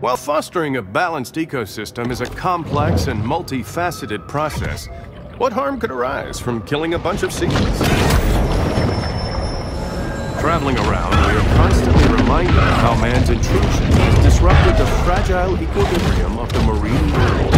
While fostering a balanced ecosystem is a complex and multifaceted process, what harm could arise from killing a bunch of seals? Traveling around, we are constantly reminded of how man's intrusion has disrupted the fragile equilibrium of the marine world.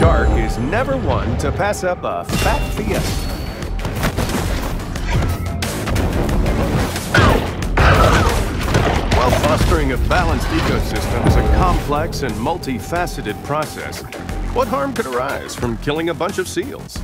Shark is never one to pass up a fat fiesta. While fostering a balanced ecosystem is a complex and multifaceted process, what harm could arise from killing a bunch of seals?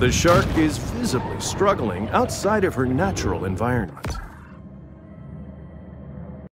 The shark is visibly struggling outside of her natural environment.